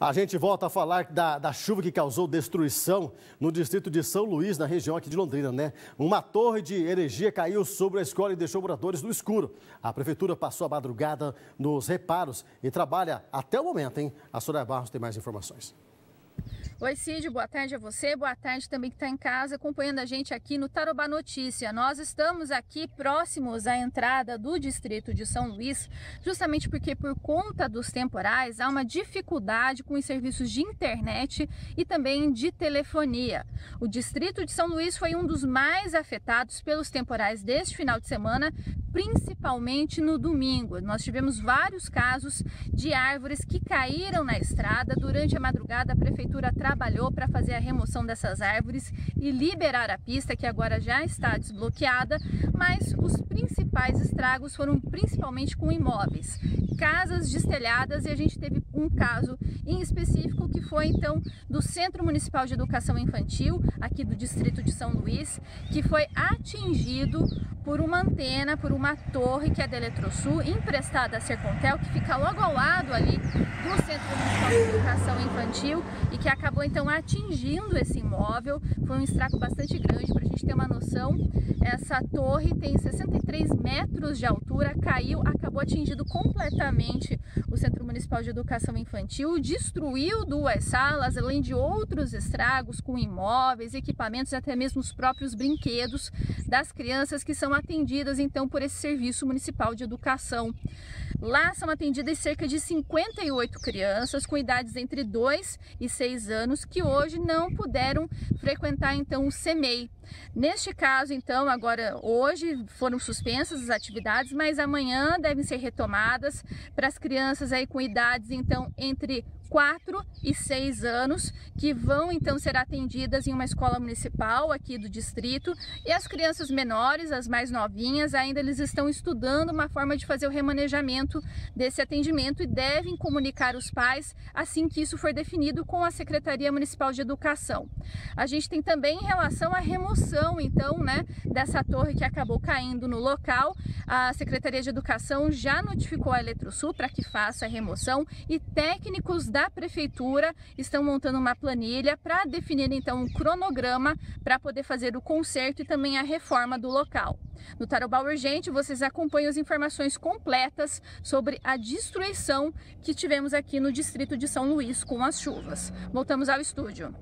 A gente volta a falar da, da, chuva que causou destruição no distrito de São Luís, na região aqui de Londrina, né? Uma torre de energia caiu sobre a escola e deixou moradores no escuro. A prefeitura passou a madrugada nos reparos e trabalha até o momento, hein? A Soraya Barros tem mais informações. Oi Cid, boa tarde a você, boa tarde também que está em casa acompanhando a gente aqui no Tarobá Notícia. Nós estamos aqui próximos à entrada do distrito de São Luís, justamente porque por conta dos temporais há uma dificuldade com os serviços de internet e também de telefonia. O distrito de São Luís foi um dos mais afetados pelos temporais deste final de semana, principalmente no domingo. Nós tivemos vários casos de árvores que caíram na estrada durante a madrugada. A prefeitura trabalhou para fazer a remoção dessas árvores e liberar a pista, que agora já está desbloqueada, mas os principais estragos foram principalmente com imóveis, casas destelhadas e a gente teve um caso em específico que foi então do Centro Municipal de Educação Infantil, aqui do distrito de São Luís, que foi atingido por uma antena, por uma torre que é da Eletrosul, emprestada à Sercontel, que fica logo ao lado ali do Centro Municipal de Educação Infantil e que acabou então atingindo esse imóvel. Foi um estrago bastante grande, para a gente ter uma noção. Essa torre tem 63 metros de altura, caiu, acabou atingindo completamente o Centro Municipal de Educação Infantil, destruiu duas salas, além de outros estragos com imóveis, equipamentos e até mesmo os próprios brinquedos das crianças que são atendidas então por esse Serviço Municipal de Educação. Lá são atendidas cerca de 58 crianças com idades entre 2 e 6 anos que hoje não puderam frequentar então o CEMEI. Neste caso, então, agora hoje foram suspensas as atividades, mas amanhã devem ser retomadas para as crianças aí com idades então entre 4 e 6 anos, que vão então ser atendidas em uma escola municipal aqui do distrito. E as crianças menores, as mais novinhas, ainda eles estão estudando uma forma de fazer o remanejamento desse atendimento e devem comunicar os pais assim que isso for definido com a Secretaria Municipal de Educação. A gente tem também em relação à remoção, então, né, dessa torre que acabou caindo no local, a Secretaria de Educação já notificou a Eletrosul para que faça a remoção e técnicos da da prefeitura estão montando uma planilha para definir então um cronograma para poder fazer o conserto e também a reforma do local. No Tarobá Urgente, vocês acompanham as informações completas sobre a destruição que tivemos aqui no distrito de São Luís com as chuvas. Voltamos ao estúdio.